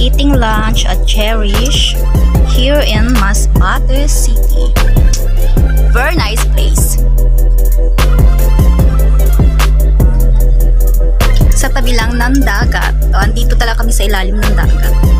Eating lunch at Cherish here in Masbate City. Very nice place. Sa tabi lang ng dagat. O, andito talaga kami sa ilalim ng dagat.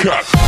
cut.